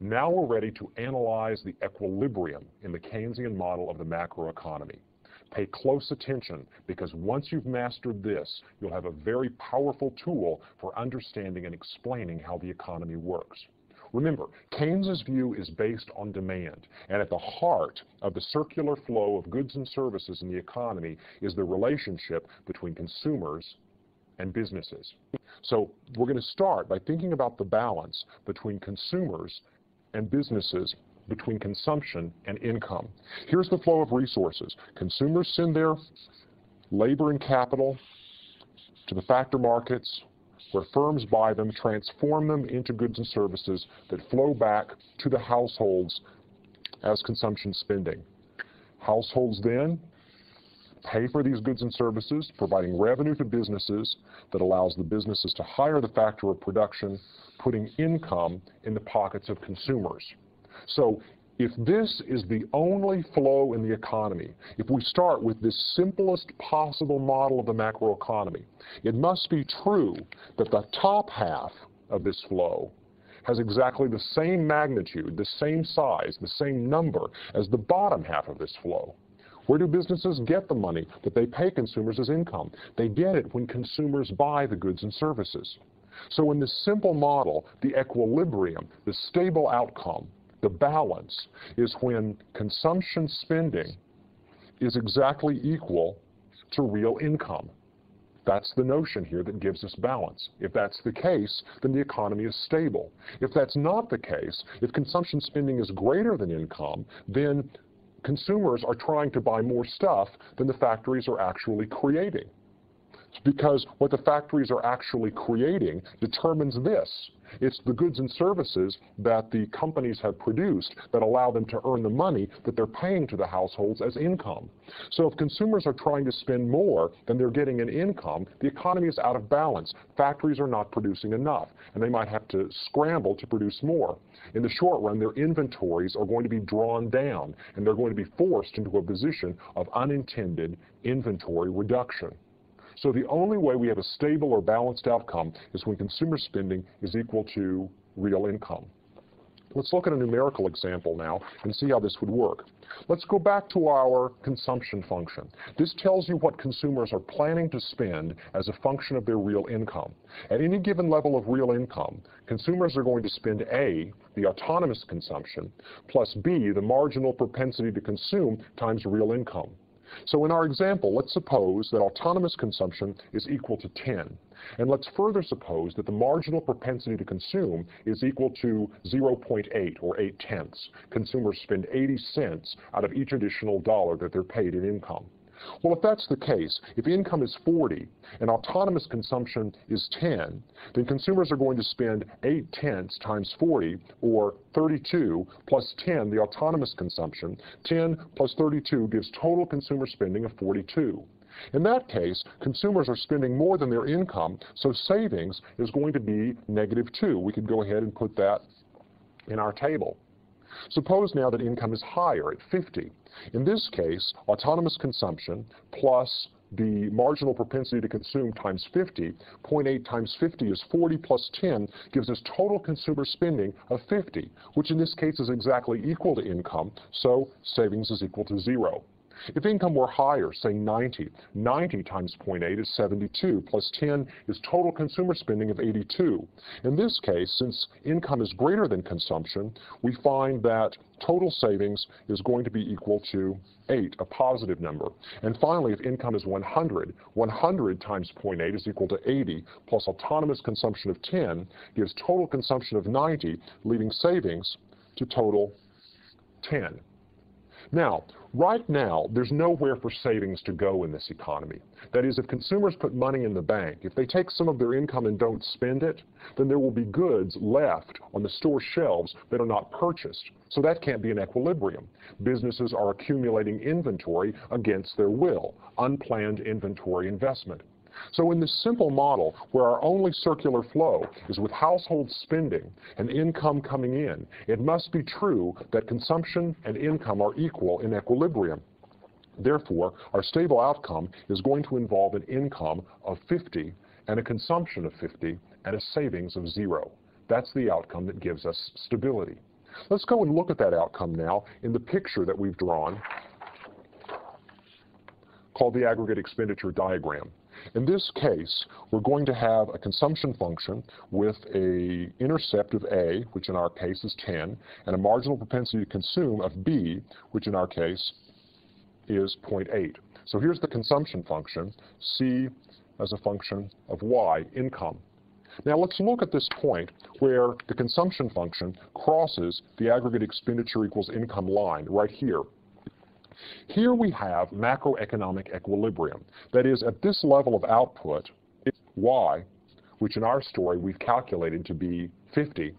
Now we're ready to analyze the equilibrium in the Keynesian model of the macroeconomy. Pay close attention because once you've mastered this, you'll have a very powerful tool for understanding and explaining how the economy works. Remember, Keynes's view is based on demand, and at the heart of the circular flow of goods and services in the economy is the relationship between consumers and businesses. So we're going to start by thinking about the balance between consumers and businesses between consumption and income. Here's the flow of resources. Consumers send their labor and capital to the factor markets where firms buy them, transform them into goods and services that flow back to the households as consumption spending. Households then pay for these goods and services, providing revenue to businesses that allows the businesses to hire the factor of production, putting income in the pockets of consumers. So if this is the only flow in the economy, if we start with this simplest possible model of the macroeconomy, it must be true that the top half of this flow has exactly the same magnitude, the same size, the same number as the bottom half of this flow. Where do businesses get the money that they pay consumers as income? They get it when consumers buy the goods and services. So in this simple model, the equilibrium, the stable outcome, the balance is when consumption spending is exactly equal to real income. That's the notion here that gives us balance. If that's the case, then the economy is stable. If that's not the case, if consumption spending is greater than income, then consumers are trying to buy more stuff than the factories are actually creating. It's because what the factories are actually creating determines this. It's the goods and services that the companies have produced that allow them to earn the money that they're paying to the households as income. So if consumers are trying to spend more than they're getting in income, the economy is out of balance. Factories are not producing enough, and they might have to scramble to produce more. In the short run, their inventories are going to be drawn down, and they're going to be forced into a position of unintended inventory reduction. So the only way we have a stable or balanced outcome is when consumer spending is equal to real income. Let's look at a numerical example now and see how this would work. Let's go back to our consumption function. This tells you what consumers are planning to spend as a function of their real income. At any given level of real income, consumers are going to spend A, the autonomous consumption, plus B, the marginal propensity to consume times real income. So in our example, let's suppose that autonomous consumption is equal to 10. And let's further suppose that the marginal propensity to consume is equal to 0.8 or 8 tenths. Consumers spend 80 cents out of each additional dollar that they're paid in income. Well, if that's the case, if income is 40 and autonomous consumption is 10, then consumers are going to spend 8 tenths times 40, or 32, plus 10, the autonomous consumption. 10 plus 32 gives total consumer spending of 42. In that case, consumers are spending more than their income, so savings is going to be negative 2. We could go ahead and put that in our table. Suppose now that income is higher at 50. In this case, autonomous consumption plus the marginal propensity to consume times 50, 0.8 times 50 is 40 plus 10, gives us total consumer spending of 50, which in this case is exactly equal to income, so savings is equal to zero. If income were higher, say 90, 90 times 0.8 is 72, plus 10 is total consumer spending of 82. In this case, since income is greater than consumption, we find that total savings is going to be equal to 8, a positive number. And finally, if income is 100, 100 times 0.8 is equal to 80, plus autonomous consumption of 10 gives total consumption of 90, leaving savings to total 10. Now, right now, there's nowhere for savings to go in this economy. That is, if consumers put money in the bank, if they take some of their income and don't spend it, then there will be goods left on the store shelves that are not purchased. So that can't be an equilibrium. Businesses are accumulating inventory against their will, unplanned inventory investment. So in this simple model, where our only circular flow is with household spending and income coming in, it must be true that consumption and income are equal in equilibrium. Therefore, our stable outcome is going to involve an income of 50 and a consumption of 50 and a savings of zero. That's the outcome that gives us stability. Let's go and look at that outcome now in the picture that we've drawn called the aggregate expenditure diagram. In this case, we're going to have a consumption function with a intercept of A, which in our case is 10, and a marginal propensity to consume of B, which in our case is 0.8. So here's the consumption function, C as a function of Y, income. Now let's look at this point where the consumption function crosses the aggregate expenditure equals income line right here. Here we have macroeconomic equilibrium. That is, at this level of output, Y, which in our story we've calculated to be 50,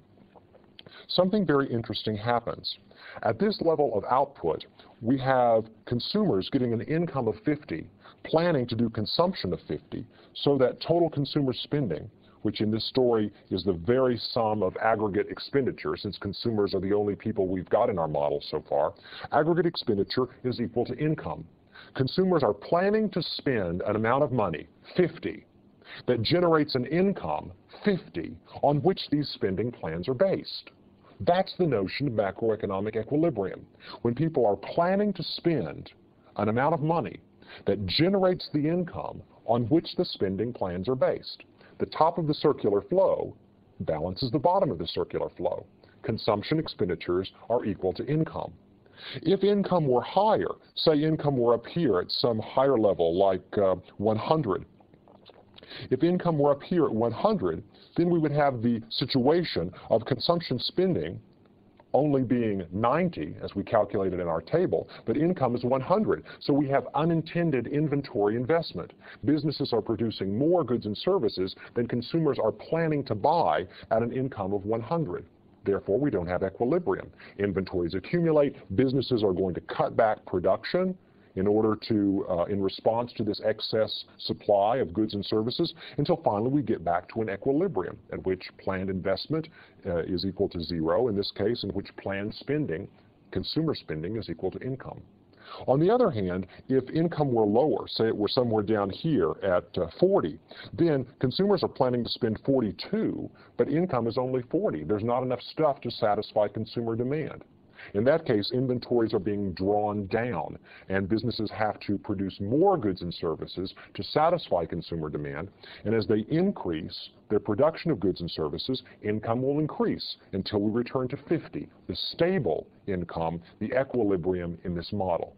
something very interesting happens. At this level of output, we have consumers getting an income of 50, planning to do consumption of 50, so that total consumer spending which in this story is the very sum of aggregate expenditure, since consumers are the only people we've got in our model so far, aggregate expenditure is equal to income. Consumers are planning to spend an amount of money, 50, that generates an income, 50, on which these spending plans are based. That's the notion of macroeconomic equilibrium. When people are planning to spend an amount of money that generates the income on which the spending plans are based. The top of the circular flow balances the bottom of the circular flow. Consumption expenditures are equal to income. If income were higher, say income were up here at some higher level like uh, 100, if income were up here at 100, then we would have the situation of consumption spending only being 90, as we calculated in our table, but income is 100. So we have unintended inventory investment. Businesses are producing more goods and services than consumers are planning to buy at an income of 100. Therefore, we don't have equilibrium. Inventories accumulate. Businesses are going to cut back production in order to, uh, in response to this excess supply of goods and services, until finally we get back to an equilibrium at which planned investment uh, is equal to zero, in this case, in which planned spending, consumer spending, is equal to income. On the other hand, if income were lower, say it were somewhere down here at uh, 40, then consumers are planning to spend 42, but income is only 40. There's not enough stuff to satisfy consumer demand. In that case, inventories are being drawn down, and businesses have to produce more goods and services to satisfy consumer demand. And as they increase their production of goods and services, income will increase until we return to 50, the stable income, the equilibrium in this model.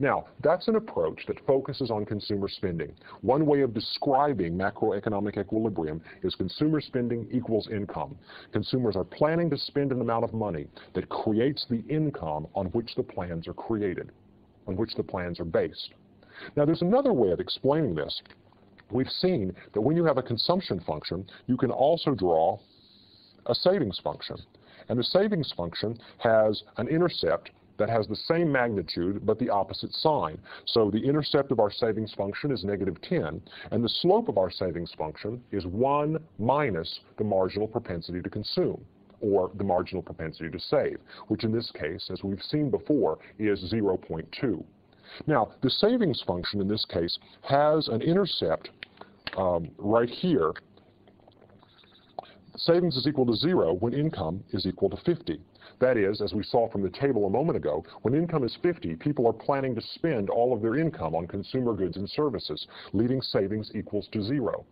Now, that's an approach that focuses on consumer spending. One way of describing macroeconomic equilibrium is consumer spending equals income. Consumers are planning to spend an amount of money that creates the income on which the plans are created, on which the plans are based. Now, there's another way of explaining this. We've seen that when you have a consumption function, you can also draw a savings function. And the savings function has an intercept that has the same magnitude but the opposite sign. So the intercept of our savings function is negative 10, and the slope of our savings function is 1 minus the marginal propensity to consume or the marginal propensity to save, which in this case, as we've seen before, is 0.2. Now, the savings function in this case has an intercept um, right here. Savings is equal to 0 when income is equal to 50. That is, as we saw from the table a moment ago, when income is 50, people are planning to spend all of their income on consumer goods and services, leaving savings equals to zero.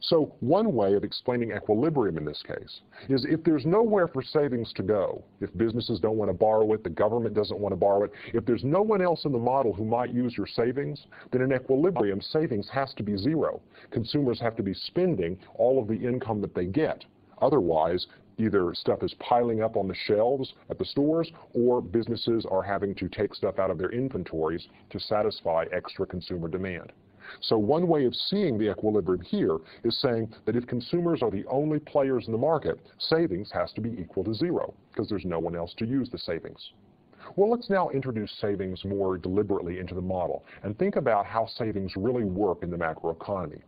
So one way of explaining equilibrium in this case is if there's nowhere for savings to go, if businesses don't want to borrow it, the government doesn't want to borrow it, if there's no one else in the model who might use your savings, then in equilibrium, savings has to be zero. Consumers have to be spending all of the income that they get. Otherwise, either stuff is piling up on the shelves at the stores or businesses are having to take stuff out of their inventories to satisfy extra consumer demand. So one way of seeing the equilibrium here is saying that if consumers are the only players in the market, savings has to be equal to zero because there's no one else to use the savings. Well, let's now introduce savings more deliberately into the model and think about how savings really work in the macroeconomy.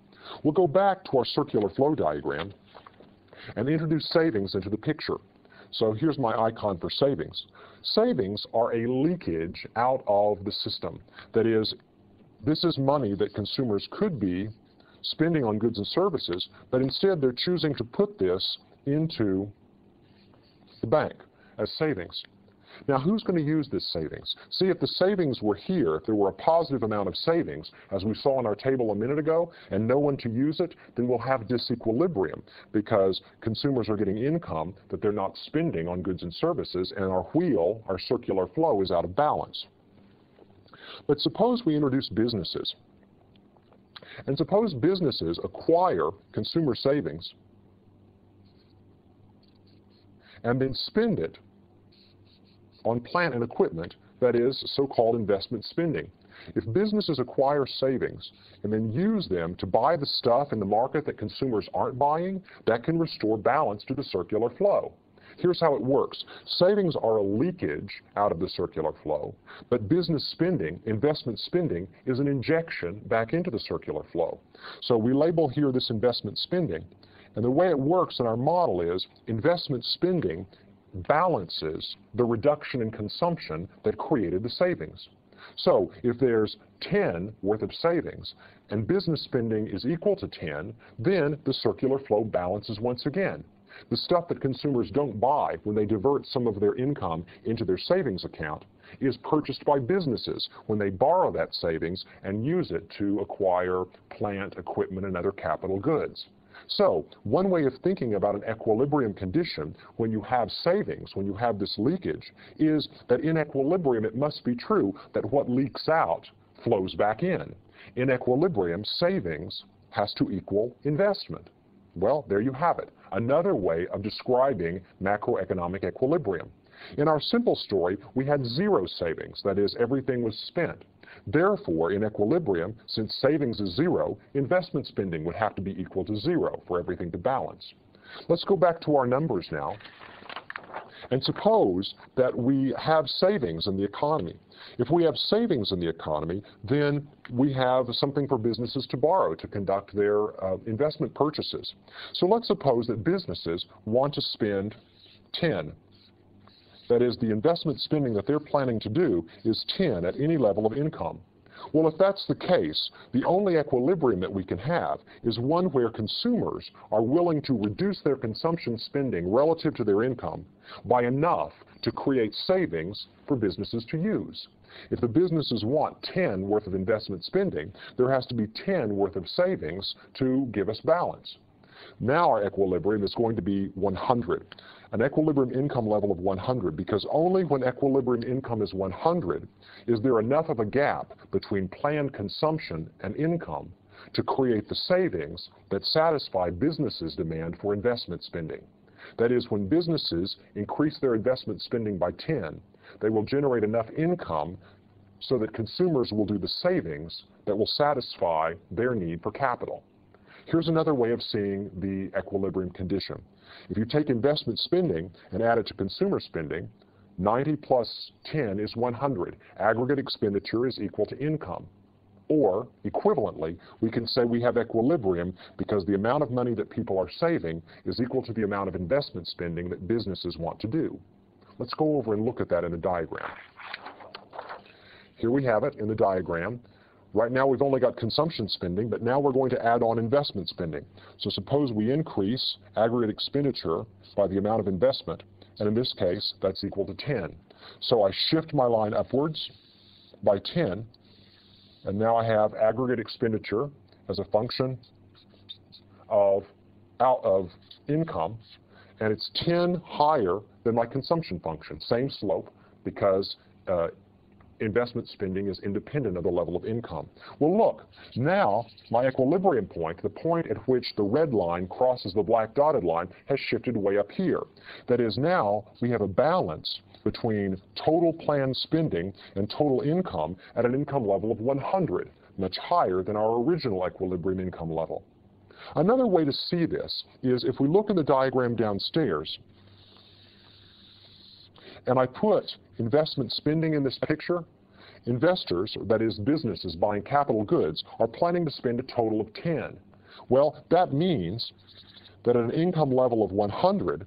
We'll go back to our circular flow diagram and introduce savings into the picture. So here's my icon for savings. Savings are a leakage out of the system. That is, this is money that consumers could be spending on goods and services, but instead they're choosing to put this into the bank. as savings. Now, who's going to use this savings? See, if the savings were here, if there were a positive amount of savings, as we saw in our table a minute ago, and no one to use it, then we'll have disequilibrium because consumers are getting income that they're not spending on goods and services, and our wheel, our circular flow, is out of balance. But suppose we introduce businesses. And suppose businesses acquire consumer savings and then spend it on plant and equipment, that is so-called investment spending. If businesses acquire savings and then use them to buy the stuff in the market that consumers aren't buying, that can restore balance to the circular flow. Here's how it works. Savings are a leakage out of the circular flow, but business spending, investment spending, is an injection back into the circular flow. So we label here this investment spending. And the way it works in our model is investment spending balances the reduction in consumption that created the savings. So if there's 10 worth of savings and business spending is equal to 10, then the circular flow balances once again. The stuff that consumers don't buy when they divert some of their income into their savings account is purchased by businesses when they borrow that savings and use it to acquire plant, equipment, and other capital goods. So one way of thinking about an equilibrium condition when you have savings, when you have this leakage, is that in equilibrium it must be true that what leaks out flows back in. In equilibrium, savings has to equal investment. Well, there you have it. Another way of describing macroeconomic equilibrium. In our simple story, we had zero savings, that is, everything was spent. Therefore, in equilibrium, since savings is zero, investment spending would have to be equal to zero for everything to balance. Let's go back to our numbers now. And suppose that we have savings in the economy. If we have savings in the economy, then we have something for businesses to borrow to conduct their uh, investment purchases. So let's suppose that businesses want to spend 10 that is, the investment spending that they're planning to do is 10 at any level of income. Well, if that's the case, the only equilibrium that we can have is one where consumers are willing to reduce their consumption spending relative to their income by enough to create savings for businesses to use. If the businesses want 10 worth of investment spending, there has to be 10 worth of savings to give us balance. Now our equilibrium is going to be 100, an equilibrium income level of 100, because only when equilibrium income is 100 is there enough of a gap between planned consumption and income to create the savings that satisfy businesses' demand for investment spending. That is, when businesses increase their investment spending by 10, they will generate enough income so that consumers will do the savings that will satisfy their need for capital. Here's another way of seeing the equilibrium condition. If you take investment spending and add it to consumer spending, 90 plus 10 is 100. Aggregate expenditure is equal to income. Or, equivalently, we can say we have equilibrium because the amount of money that people are saving is equal to the amount of investment spending that businesses want to do. Let's go over and look at that in a diagram. Here we have it in the diagram. Right now we've only got consumption spending, but now we're going to add on investment spending. So suppose we increase aggregate expenditure by the amount of investment, and in this case, that's equal to 10. So I shift my line upwards by 10, and now I have aggregate expenditure as a function of, out of income, and it's 10 higher than my consumption function. Same slope because uh, investment spending is independent of the level of income. Well, look, now my equilibrium point, the point at which the red line crosses the black dotted line, has shifted way up here. That is, now we have a balance between total planned spending and total income at an income level of 100, much higher than our original equilibrium income level. Another way to see this is if we look in the diagram downstairs, and I put investment spending in this picture, investors, that is businesses buying capital goods, are planning to spend a total of 10. Well, that means that at an income level of 100,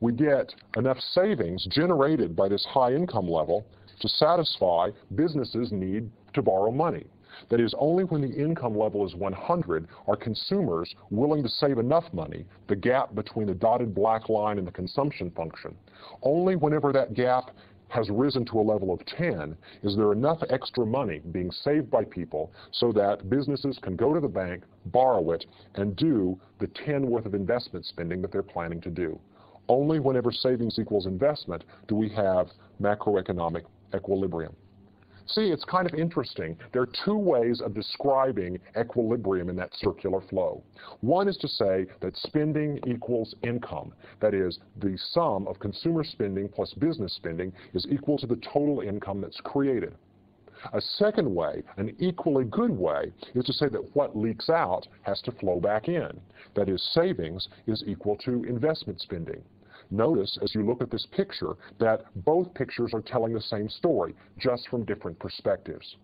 we get enough savings generated by this high income level to satisfy businesses' need to borrow money. That is, only when the income level is 100 are consumers willing to save enough money, the gap between the dotted black line and the consumption function. Only whenever that gap has risen to a level of 10 is there enough extra money being saved by people so that businesses can go to the bank, borrow it, and do the 10 worth of investment spending that they're planning to do. Only whenever savings equals investment do we have macroeconomic equilibrium. See, it's kind of interesting. There are two ways of describing equilibrium in that circular flow. One is to say that spending equals income. That is, the sum of consumer spending plus business spending is equal to the total income that's created. A second way, an equally good way, is to say that what leaks out has to flow back in. That is, savings is equal to investment spending. Notice as you look at this picture that both pictures are telling the same story, just from different perspectives.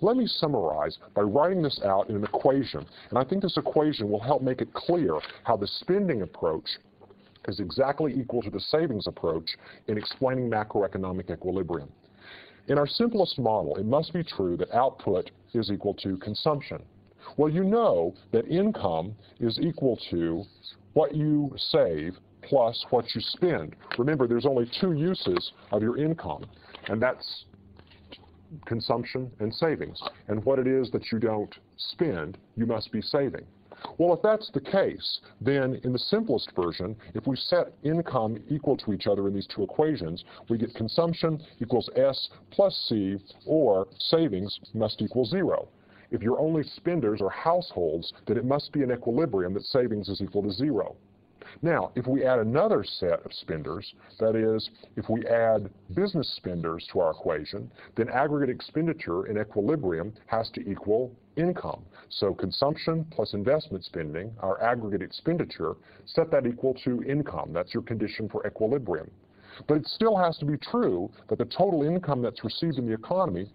Let me summarize by writing this out in an equation, and I think this equation will help make it clear how the spending approach is exactly equal to the savings approach in explaining macroeconomic equilibrium. In our simplest model, it must be true that output is equal to consumption. Well, you know that income is equal to what you save plus what you spend. Remember, there's only two uses of your income, and that's consumption and savings. And what it is that you don't spend, you must be saving. Well, if that's the case, then in the simplest version, if we set income equal to each other in these two equations, we get consumption equals S plus C, or savings must equal zero. If you're only spenders or households, then it must be an equilibrium that savings is equal to zero. Now, if we add another set of spenders, that is, if we add business spenders to our equation, then aggregate expenditure in equilibrium has to equal income. So consumption plus investment spending, our aggregate expenditure, set that equal to income. That's your condition for equilibrium. But it still has to be true that the total income that's received in the economy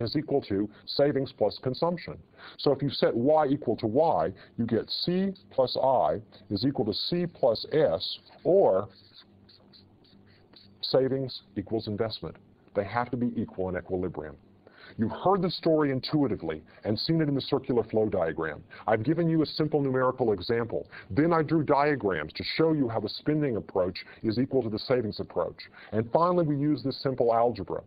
is equal to savings plus consumption. So if you set y equal to y, you get c plus i is equal to c plus s, or savings equals investment. They have to be equal in equilibrium. You've heard the story intuitively and seen it in the circular flow diagram. I've given you a simple numerical example. Then I drew diagrams to show you how the spending approach is equal to the savings approach. And finally, we use this simple algebra.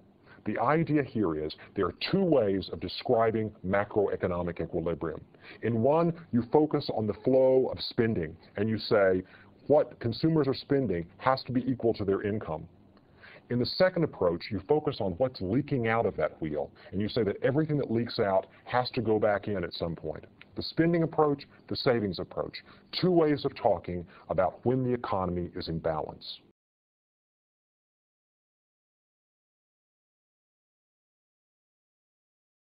The idea here is there are two ways of describing macroeconomic equilibrium. In one, you focus on the flow of spending, and you say what consumers are spending has to be equal to their income. In the second approach, you focus on what's leaking out of that wheel, and you say that everything that leaks out has to go back in at some point. The spending approach, the savings approach. Two ways of talking about when the economy is in balance.